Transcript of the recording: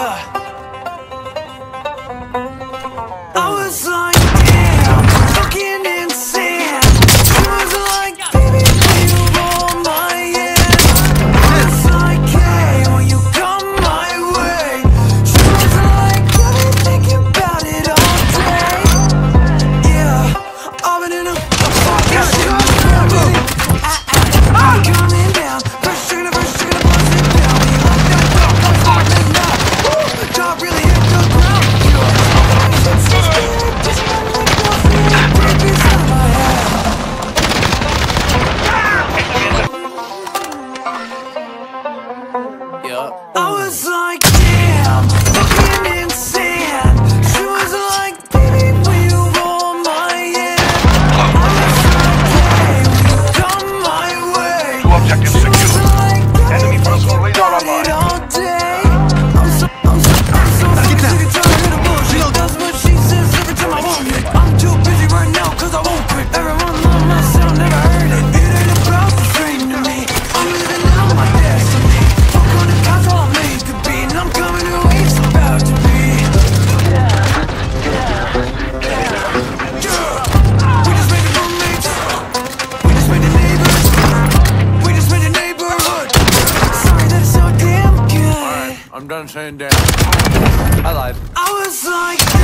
啊 Yeah. I was like, damn, fucking insane. She was like, baby, my? I come my way. I'm done saying damn. I lied. I was like...